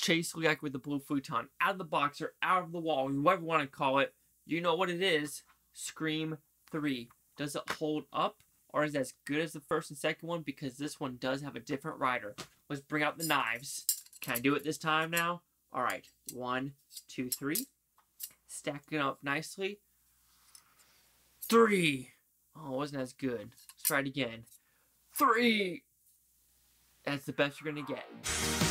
Chase Leak with the blue futon out of the box or out of the wall, whatever you want to call it. You know what it is. Scream 3. Does it hold up or is it as good as the first and second one? Because this one does have a different writer. Let's bring out the knives. Can I do it this time now? All right. One, two, three. Stacking up nicely. Three. Oh, it wasn't as good. Let's try it again. Three. That's the best you're going to get.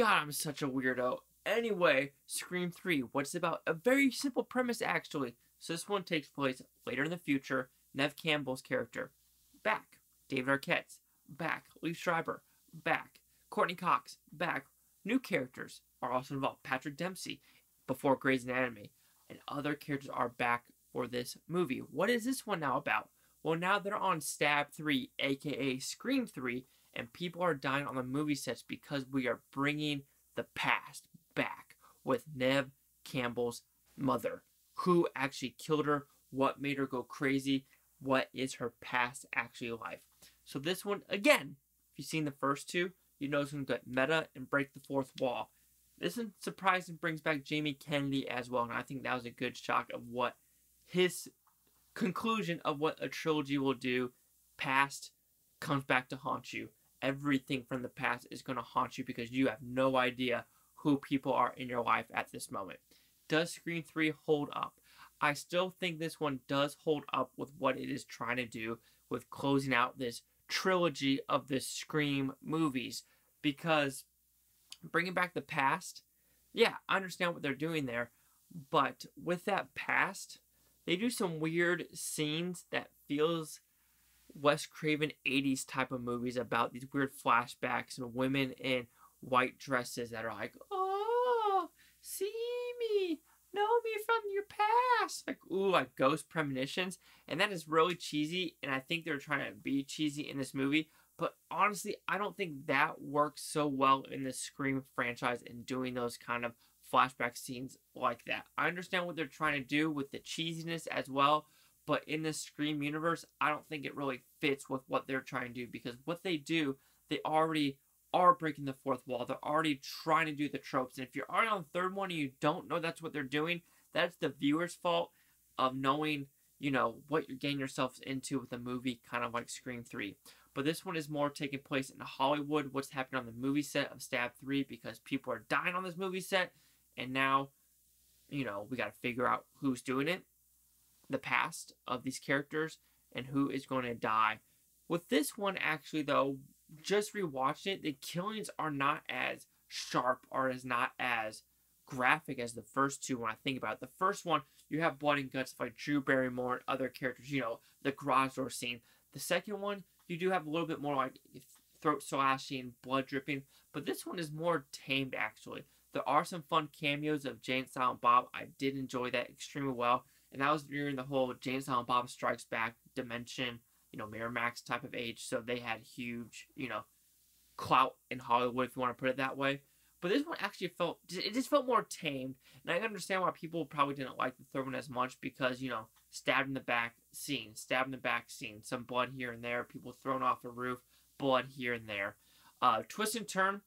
God, I'm such a weirdo. Anyway, Scream 3, what's about? A very simple premise, actually. So this one takes place later in the future. Neve Campbell's character, back. David Arquette's, back. Liev Schreiber, back. Courteney Cox, back. New characters are also involved. Patrick Dempsey, before Grey's Anatomy. And other characters are back for this movie. What is this one now about? Well, now they're on Stab 3, aka Scream 3, and people are dying on the movie sets because we are bringing the past back with Neve Campbell's mother, who actually killed her, what made her go crazy, what is her past actually like. So this one, again, if you've seen the first two, you know it's going to get meta and break the fourth wall. This one surprising brings back Jamie Kennedy as well, and I think that was a good shock of what his conclusion of what a trilogy will do. Past comes back to haunt you everything from the past is going to haunt you because you have no idea who people are in your life at this moment. Does Scream 3 hold up? I still think this one does hold up with what it is trying to do with closing out this trilogy of the Scream movies because bringing back the past, yeah, I understand what they're doing there, but with that past, they do some weird scenes that feels Wes Craven 80s type of movies about these weird flashbacks and women in white dresses that are like, oh, see me, know me from your past. Like, ooh, like ghost premonitions. And that is really cheesy. And I think they're trying to be cheesy in this movie. But honestly, I don't think that works so well in the Scream franchise and doing those kind of flashback scenes like that. I understand what they're trying to do with the cheesiness as well but in the Scream universe, I don't think it really fits with what they're trying to do because what they do, they already are breaking the fourth wall. They're already trying to do the tropes. And if you're already on the third one and you don't know that's what they're doing, that's the viewer's fault of knowing, you know, what you're getting yourself into with a movie kind of like Scream 3. But this one is more taking place in Hollywood, what's happening on the movie set of Stab 3 because people are dying on this movie set. And now, you know, we got to figure out who's doing it the past of these characters and who is going to die. With this one, actually, though, just rewatching it, the killings are not as sharp or as not as graphic as the first two when I think about it. The first one, you have blood and guts like Drew Barrymore and other characters, you know, the garage door scene. The second one, you do have a little bit more like throat slashing, and blood dripping, but this one is more tamed actually. There are some fun cameos of Jay and Silent Bob. I did enjoy that extremely well and that was during the whole Jay and Silent Bob Strikes Back dimension, you know, Miramax type of age. So they had huge, you know, clout in Hollywood, if you want to put it that way. But this one actually felt, it just felt more tamed. And I understand why people probably didn't like the third one as much because, you know, stabbed in the back scene, stabbed in the back scene, some blood here and there, people thrown off a roof, blood here and there. Uh, twist and turn,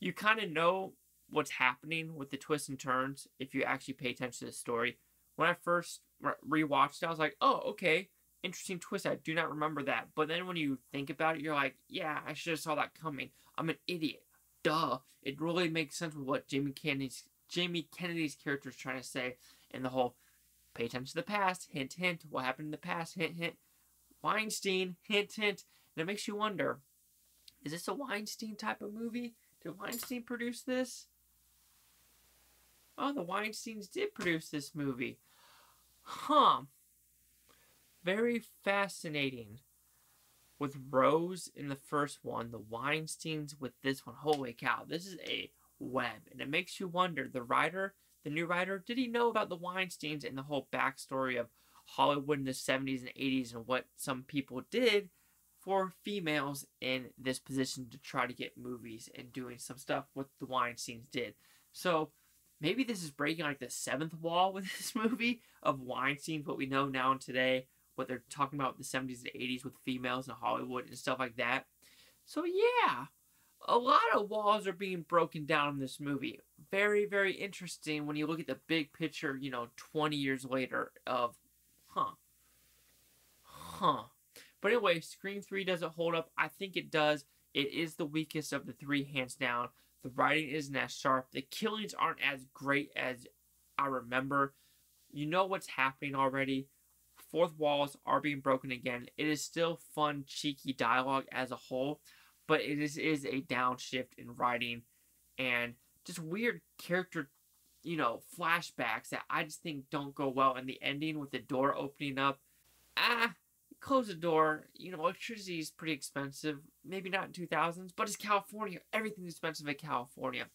you kind of know what's happening with the twists and turns if you actually pay attention to the story when I first rewatched it, I was like, oh, okay, interesting twist. I do not remember that. But then when you think about it, you're like, yeah, I should have saw that coming. I'm an idiot. Duh. It really makes sense with what Jamie Kennedy's Jamie Kennedy's character is trying to say in the whole pay attention to the past, hint, hint, what happened in the past, hint, hint. Weinstein, hint, hint. And it makes you wonder, is this a Weinstein type of movie? Did Weinstein produce this? Oh, the Weinsteins did produce this movie. Huh. Very fascinating. With Rose in the first one, the Weinsteins with this one. Holy cow, this is a web. And it makes you wonder the writer, the new writer, did he know about the Weinsteins and the whole backstory of Hollywood in the 70s and 80s and what some people did for females in this position to try to get movies and doing some stuff what the Weinsteins did? So, maybe this is breaking like the seventh wall with this movie of Weinstein, what we know now and today, what they're talking about the 70s and 80s with females in Hollywood and stuff like that. So yeah, a lot of walls are being broken down in this movie. Very, very interesting when you look at the big picture, you know, 20 years later of, huh, huh. But anyway, Scream 3 doesn't hold up. I think it does. It is the weakest of the three, hands down. The writing isn't as sharp. The killings aren't as great as I remember. You know what's happening already. Fourth walls are being broken again. It is still fun, cheeky dialogue as a whole, but it is, is a downshift in writing and just weird character, you know, flashbacks that I just think don't go well. And the ending with the door opening up, ah, close the door. You know, electricity is pretty expensive. Maybe not in 2000s, but it's California. Everything's expensive in California.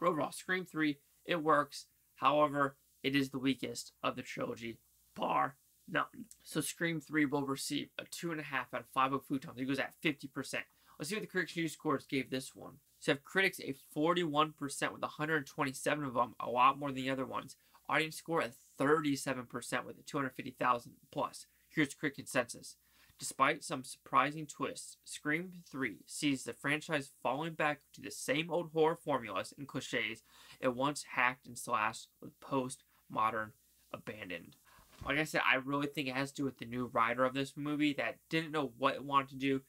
Overall, Scream 3, it works. However, it is the weakest of the trilogy, bar none. So Scream 3 will receive a 2.5 out of 5 of futons. It goes at 50%. Let's see what the Critics News scores gave this one. So have critics a 41% with 127 of them, a lot more than the other ones. Audience score at 37% with a 250,000 plus. Here's critic consensus. Despite some surprising twists, Scream 3 sees the franchise falling back to the same old horror formulas and cliches it once hacked and slashed with post-modern abandoned. Like I said, I really think it has to do with the new writer of this movie that didn't know what it wanted to do.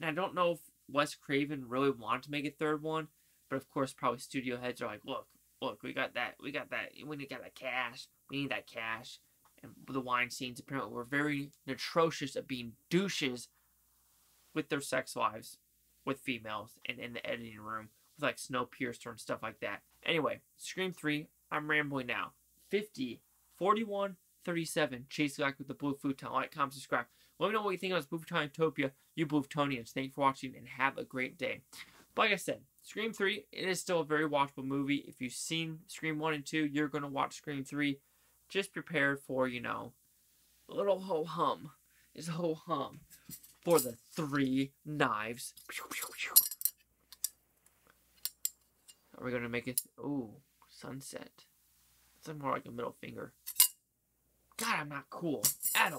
And I don't know if Wes Craven really wanted to make a third one, but of course, probably studio heads are like, look, look, we got that, we got that, we need that cash, we need that cash. And the Weinsteins apparently were very atrocious at being douches with their sex lives with females and in the editing room with like Snowpiercer and stuff like that. Anyway, Scream 3, I'm rambling now. 50, 41, 37, Chase Black with the Blue Futon. Like, comment, subscribe. Let me know what you think about Blue Futon Utopia, you Blue Futonians. Thank you for watching and have a great day. But like I said, Scream 3, it is still a very watchable movie. If you've seen Scream 1 and 2, you're going to watch Scream 3. Just prepare for, you know, a little ho hum. Is ho hum for the three knives. Are we going to make it? Ooh, sunset. It's more like a middle finger. God, I'm not cool at all.